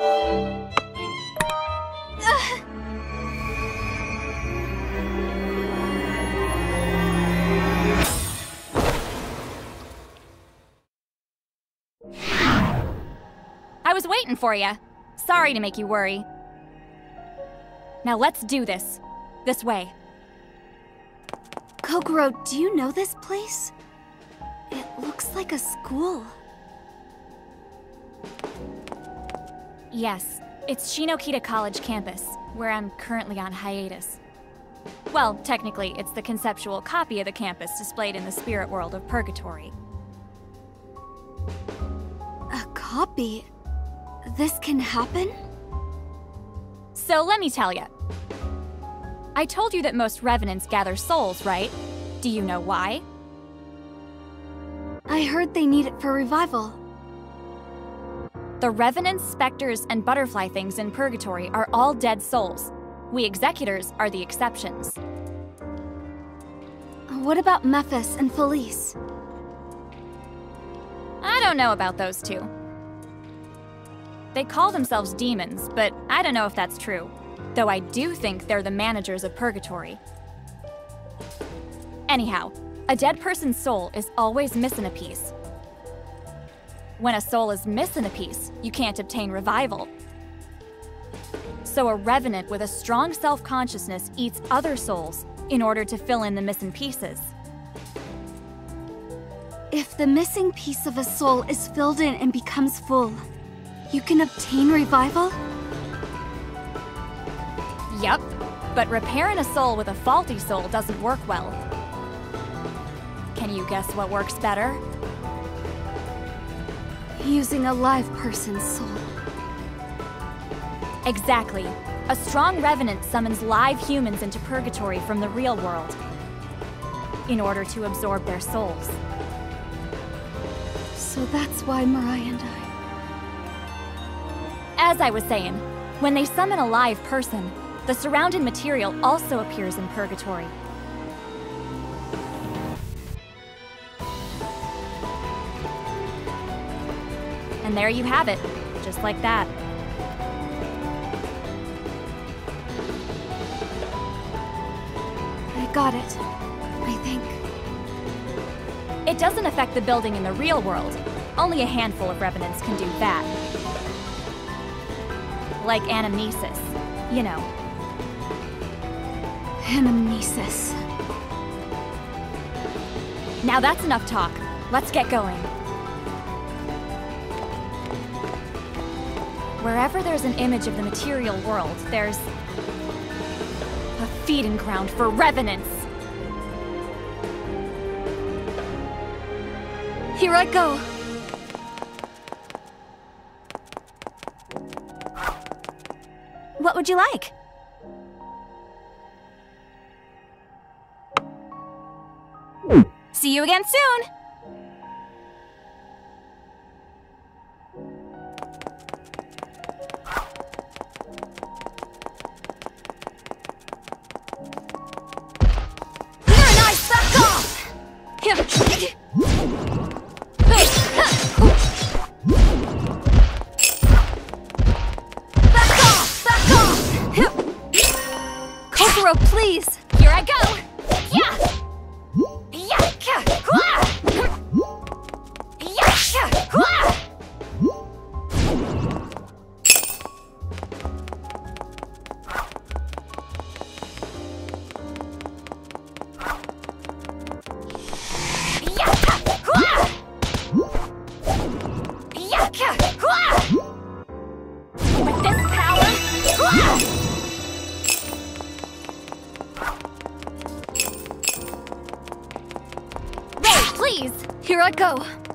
I was waiting for you. Sorry to make you worry. Now let's do this. This way. Kokoro, do you know this place? It looks like a school. Yes, it's Shinokita College campus, where I'm currently on hiatus. Well, technically, it's the conceptual copy of the campus displayed in the spirit world of Purgatory. A copy? This can happen? So let me tell you. I told you that most revenants gather souls, right? Do you know why? I heard they need it for revival. The revenants, specters, and butterfly things in Purgatory are all dead souls. We executors are the exceptions. What about Mephis and Felice? I don't know about those two. They call themselves demons, but I don't know if that's true. Though I do think they're the managers of Purgatory. Anyhow, a dead person's soul is always missing a piece. When a soul is missing a piece, you can't obtain revival. So a revenant with a strong self consciousness eats other souls in order to fill in the missing pieces. If the missing piece of a soul is filled in and becomes full, you can obtain revival? Yup, but repairing a soul with a faulty soul doesn't work well. Can you guess what works better? Using a live person's soul. Exactly. A strong revenant summons live humans into purgatory from the real world in order to absorb their souls. So that's why Mirai and I... As I was saying, when they summon a live person, the surrounding material also appears in purgatory. And there you have it, just like that. I got it. I think. It doesn't affect the building in the real world. Only a handful of revenants can do that. Like anamnesis, you know. Anamnesis. Now that's enough talk. Let's get going. Wherever there's an image of the material world, there's a feeding ground for revenants. Here I go. What would you like? See you again soon! Please! Here I go.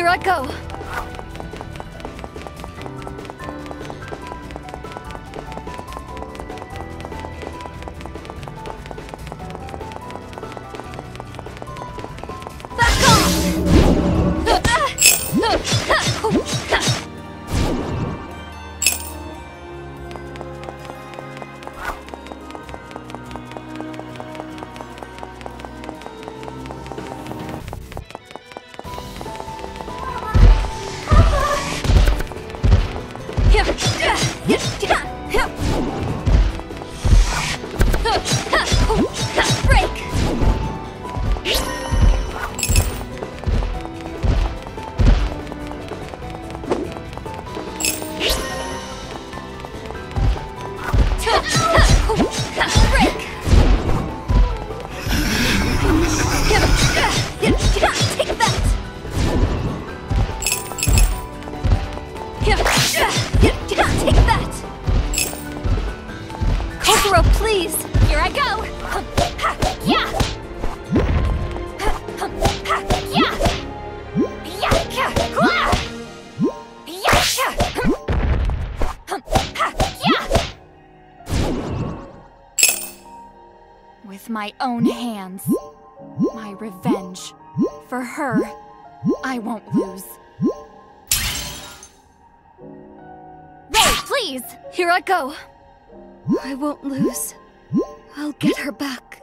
Here I go. her. I won't lose. Rei, please! Here I go. I won't lose. I'll get her back.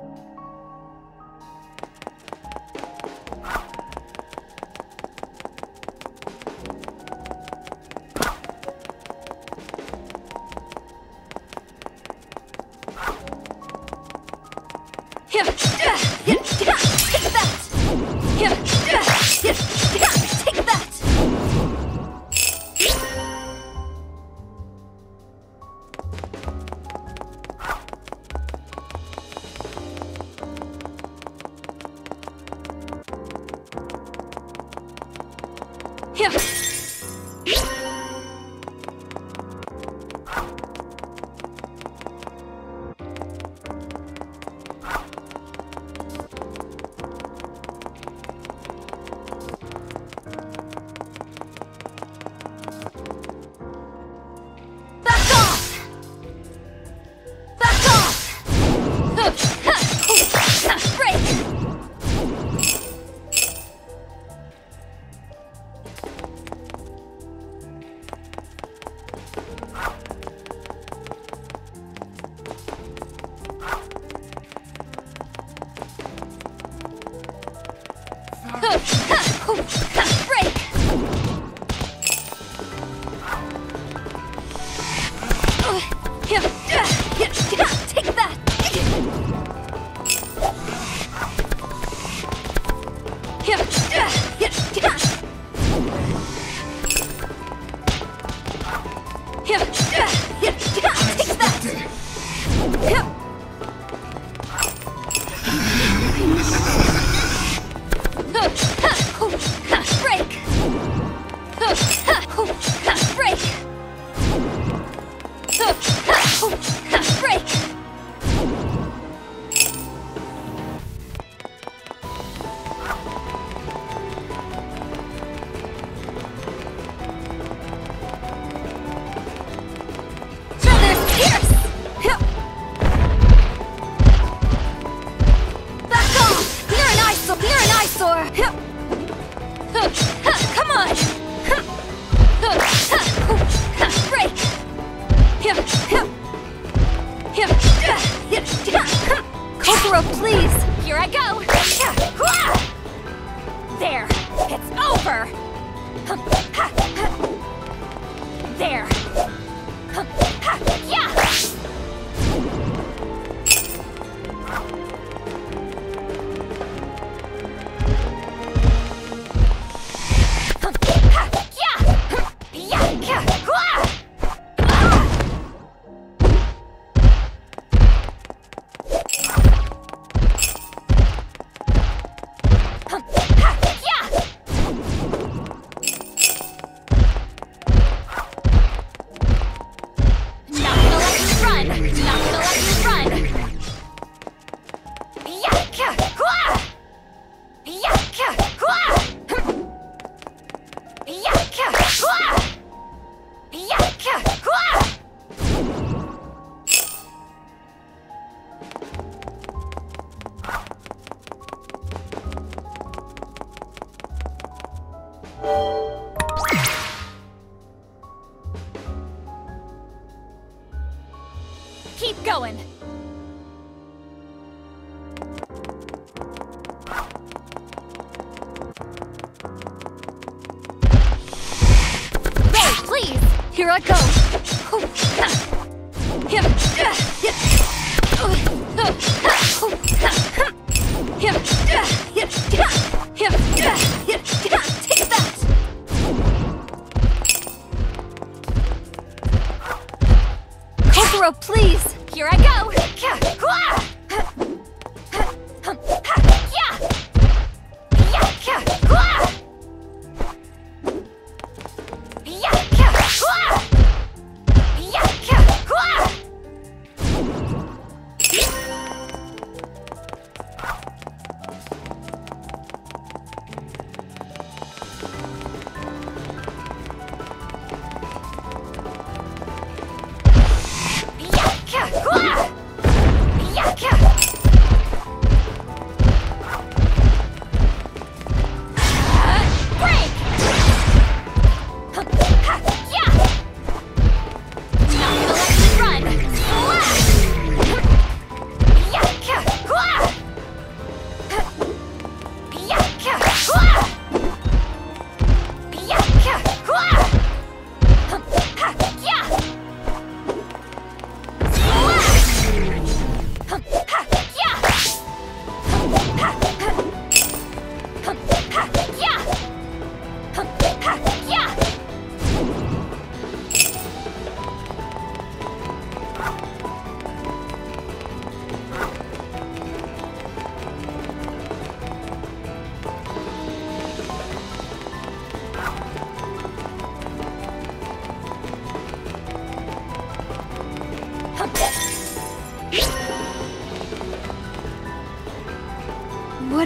Here.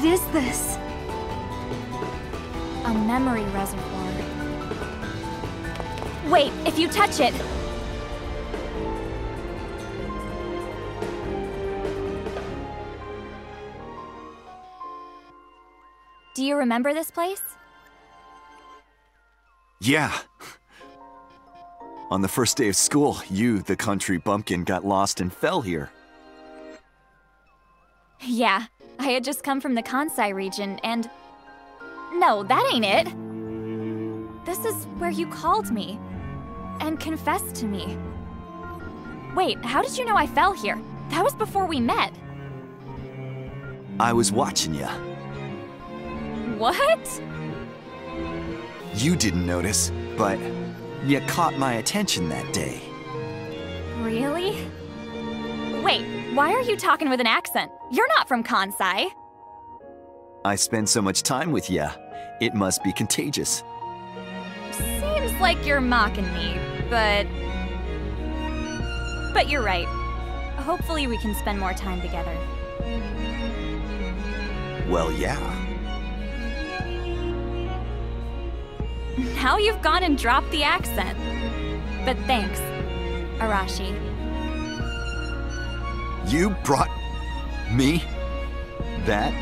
What is this? A memory reservoir. Wait, if you touch it... Do you remember this place? Yeah. On the first day of school, you, the country bumpkin, got lost and fell here. Yeah, I had just come from the Kansai region and... No, that ain't it! This is where you called me. And confessed to me. Wait, how did you know I fell here? That was before we met. I was watching you. What? You didn't notice, but you caught my attention that day. Really? Wait, why are you talking with an accent? You're not from Kansai. I spend so much time with ya. It must be contagious. Seems like you're mocking me, but... But you're right. Hopefully we can spend more time together. Well, yeah. Now you've gone and dropped the accent. But thanks, Arashi. You brought me that?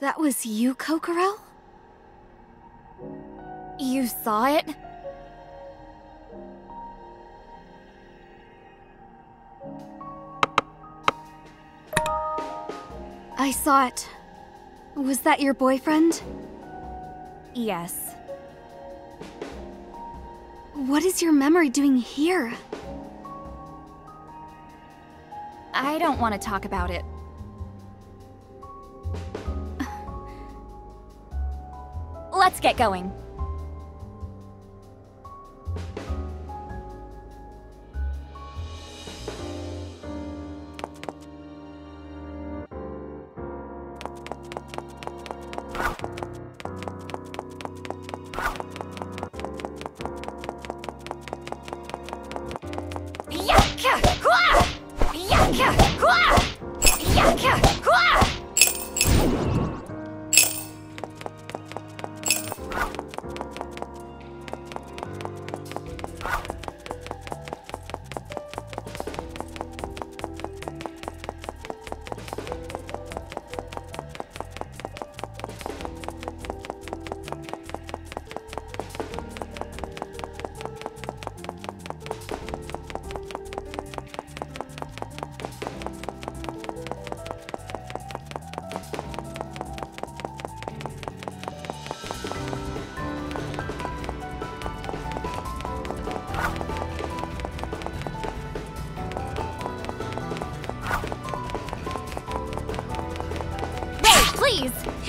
That was you, Kokoro? You saw it? I saw it. Was that your boyfriend? Yes. What is your memory doing here? I don't want to talk about it. Let's get going.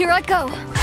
Here I go.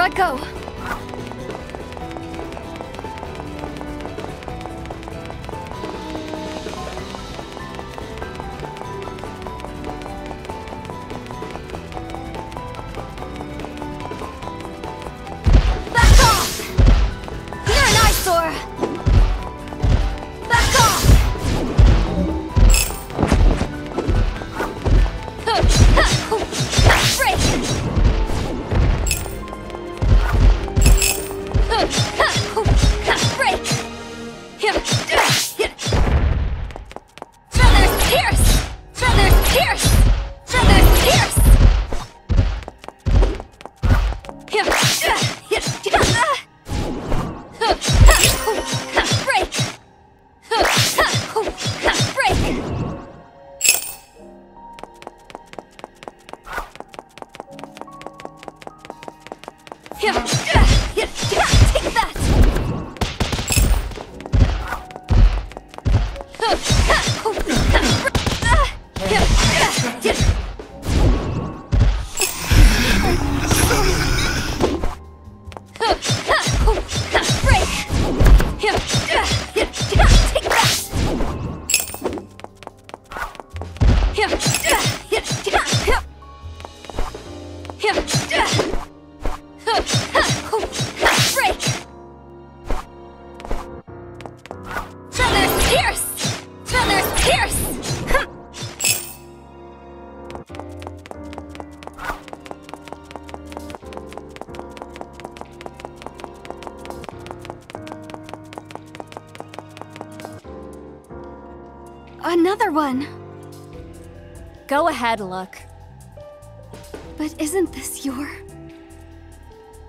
I go! Another one! Go ahead, look. But isn't this your...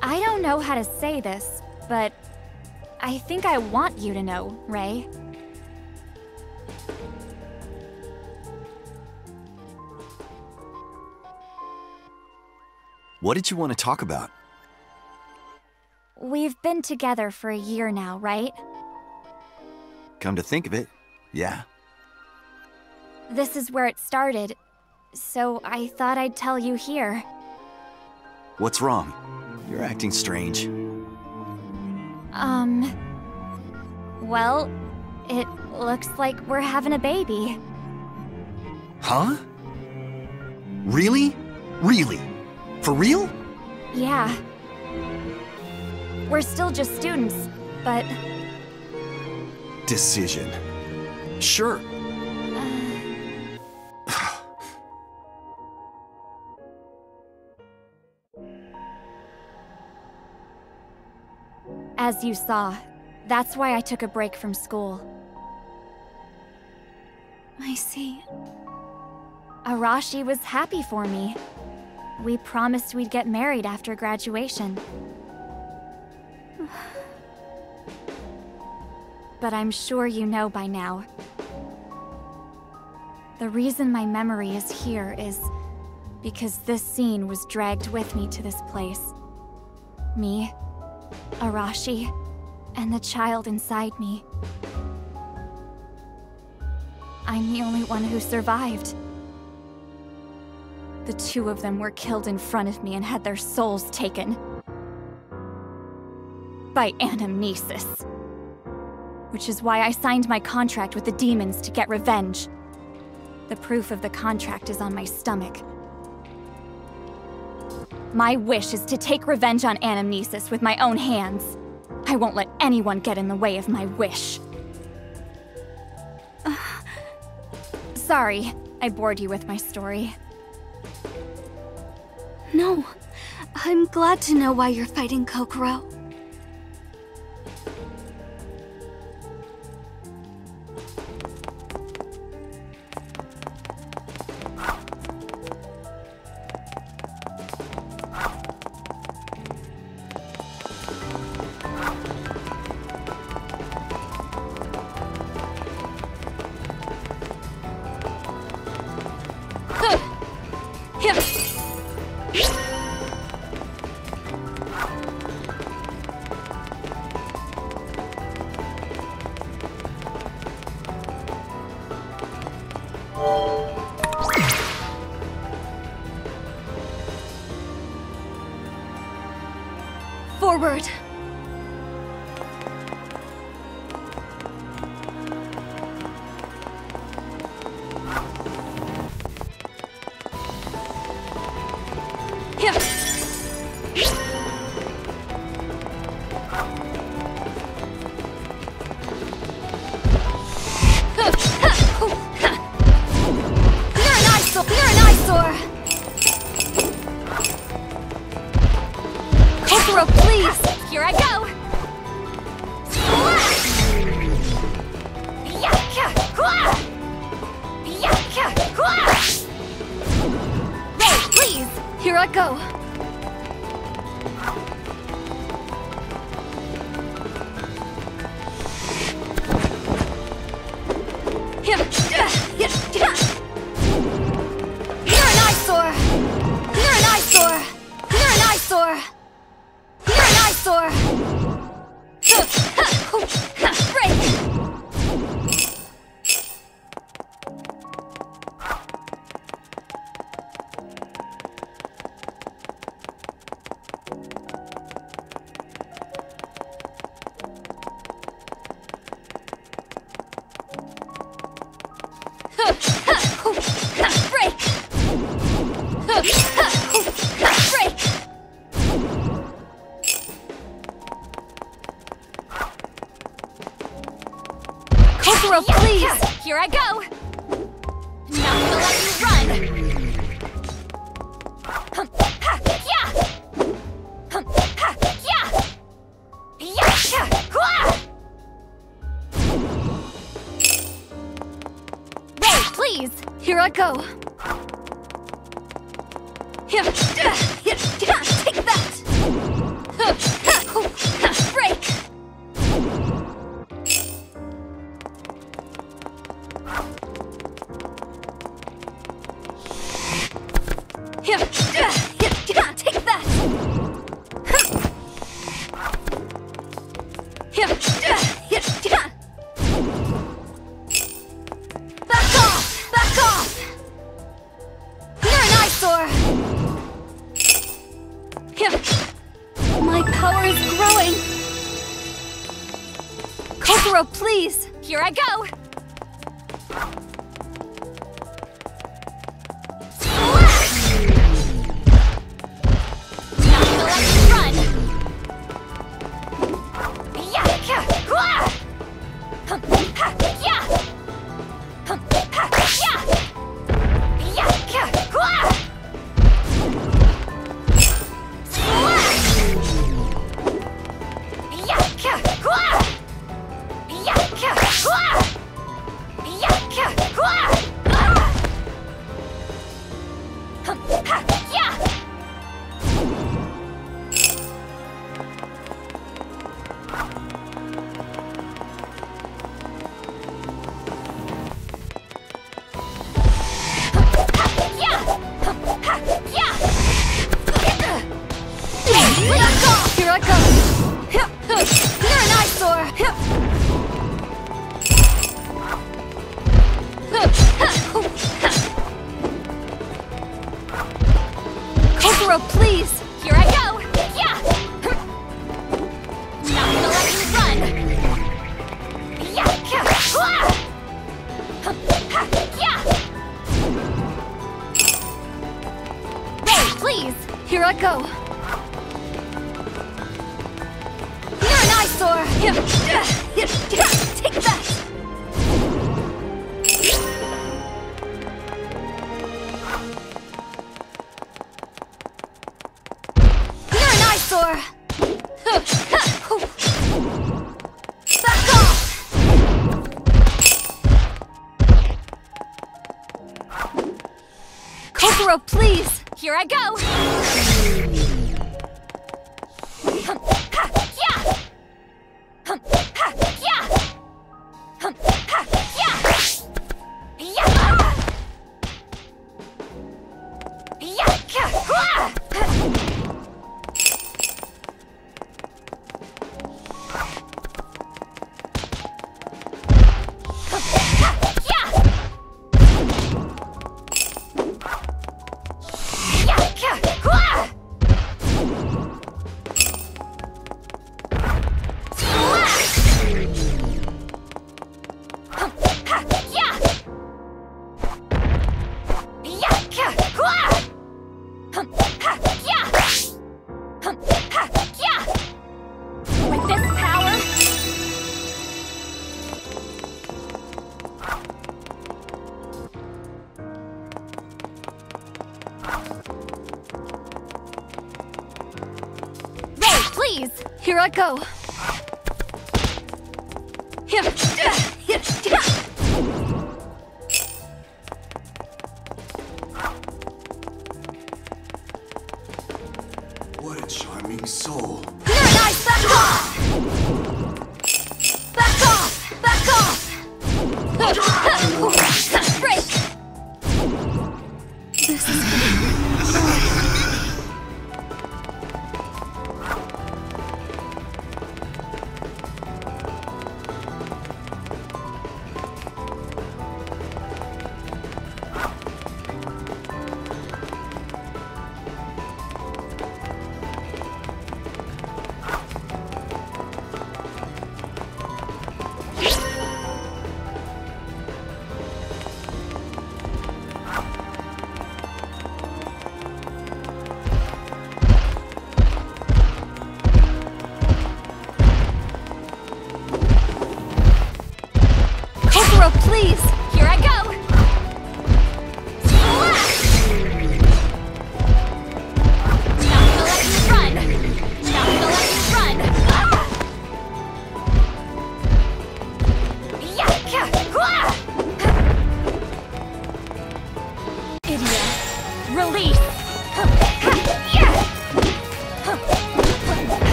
I don't know how to say this, but I think I want you to know, Rei. What did you want to talk about? We've been together for a year now, right? Come to think of it, yeah. This is where it started, so I thought I'd tell you here. What's wrong? You're acting strange. Um. Well, it looks like we're having a baby. Huh? Really? Really? For real? Yeah. We're still just students, but Decision. Sure. As you saw, that's why I took a break from school. I see. Arashi was happy for me. We promised we'd get married after graduation. but I'm sure you know by now. The reason my memory is here is because this scene was dragged with me to this place. Me, Arashi, and the child inside me. I'm the only one who survived. The two of them were killed in front of me and had their souls taken. By anamnesis. Which is why I signed my contract with the demons to get revenge. The proof of the contract is on my stomach. My wish is to take revenge on anamnesis with my own hands. I won't let anyone get in the way of my wish. Sorry, I bored you with my story. No. I'm glad to know why you're fighting Kokoro. My power is growing! Kokoro, please! Here I go! Here I go. You're an eyesore! Take that! You're an eyesore! Back off! Kokoro, please! Here I go! Here I go.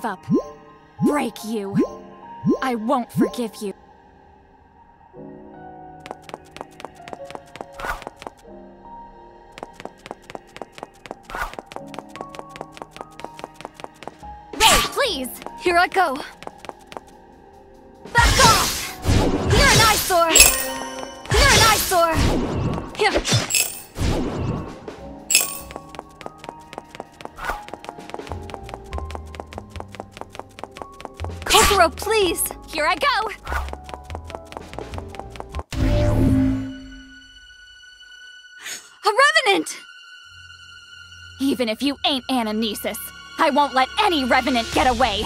give up. Break you. I won't forgive you. Hey, please! Here I go. Please! Here I go! A revenant! Even if you ain't Anamnesis, I won't let any revenant get away!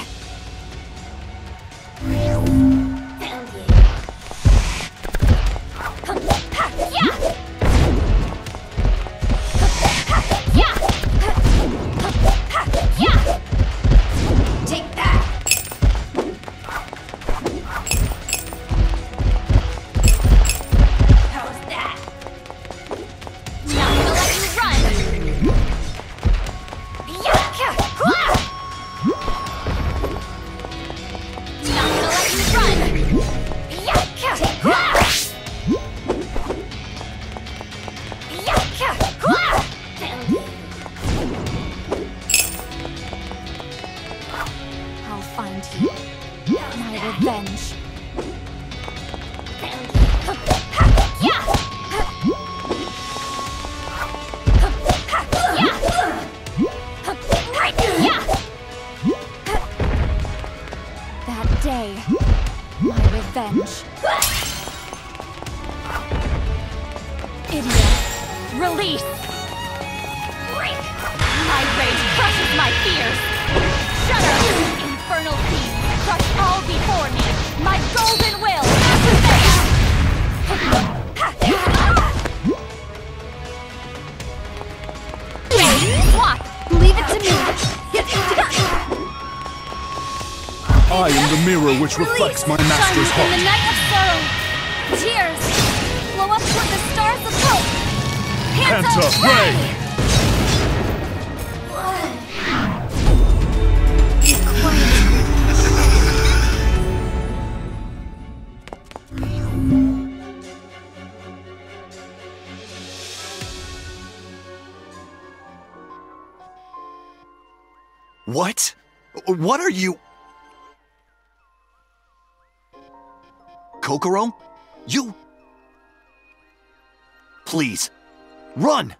That day, my revenge. Idiot, release! Break! My rage crushes my fears! Shudder! Infernal beings, crush all before me! My golden will! Swap! Leave it to me! I am the mirror which reflects my master's Shine in the night of sorrow! Tears! Blow up toward the stars of hope! Panta, Panta, ray! Be quiet. What? What are you? Kokoro? You? Please, run!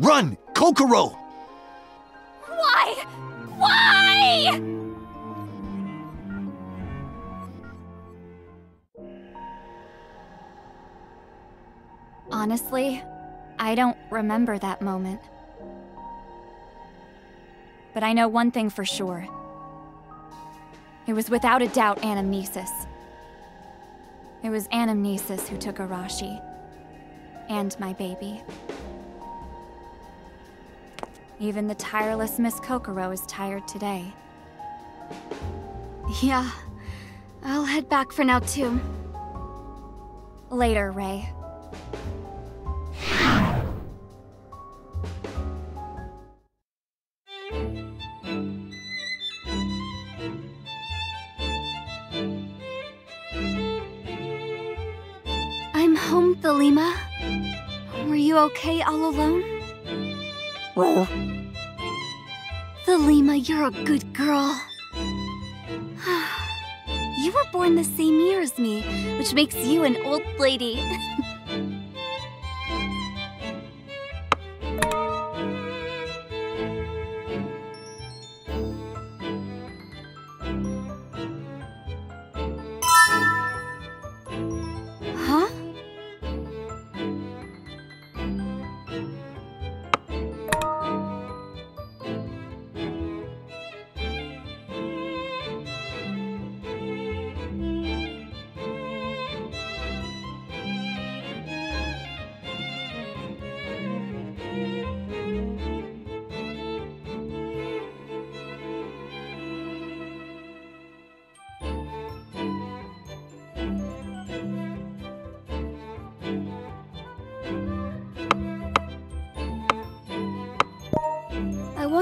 Run, Kokoro! Why? Why? Honestly, I don't remember that moment. But I know one thing for sure. It was without a doubt Anamnesis. It was Anamnesis who took Arashi. And my baby. Even the tireless Miss Kokoro is tired today. Yeah, I'll head back for now too. Later, Rei. Okay all alone? Well... Thelema, you're a good girl. you were born the same year as me, which makes you an old lady.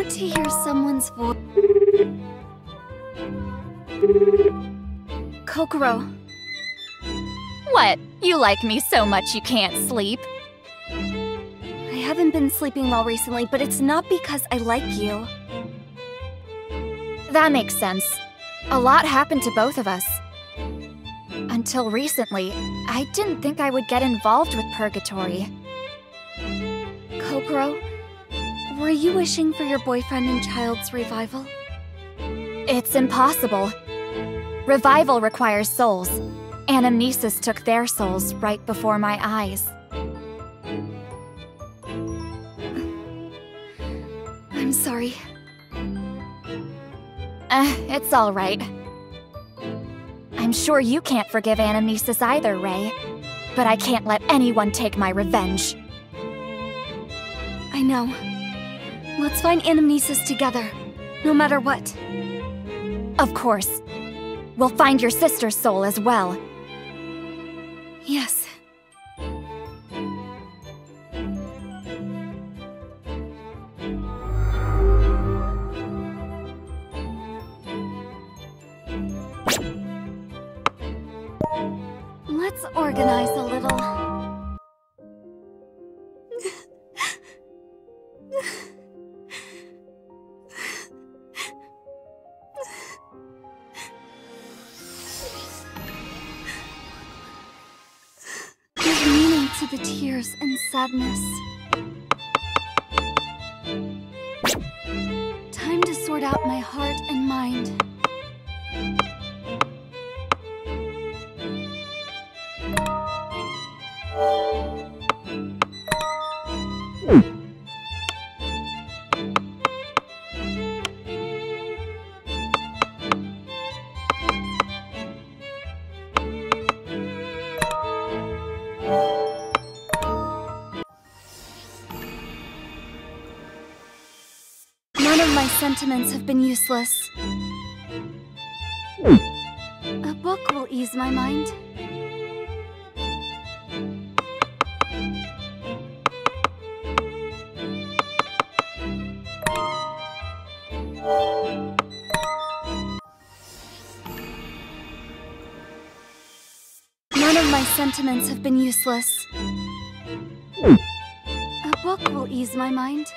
Want to hear someone's voice. Kokoro, What? You like me so much you can't sleep? I haven't been sleeping well recently, but it's not because I like you. That makes sense. A lot happened to both of us. Until recently, I didn't think I would get involved with Purgatory. Kokoro, were you wishing for your boyfriend and child's revival? It's impossible. Revival requires souls. Anamnesis took their souls right before my eyes. I'm sorry. Uh, it's all right. I'm sure you can't forgive Anamnesis either, Rei. But I can't let anyone take my revenge. I know. Let's find Anamnesis together, no matter what. Of course. We'll find your sister's soul as well. Yes. Sadness. Sentiments have been useless. A book will ease my mind. None of my sentiments have been useless. A book will ease my mind.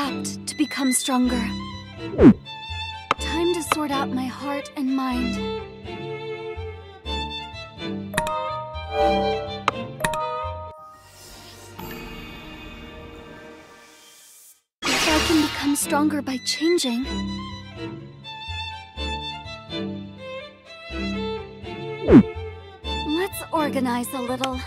Adapt to become stronger. Time to sort out my heart and mind. If I can become stronger by changing, let's organize a little.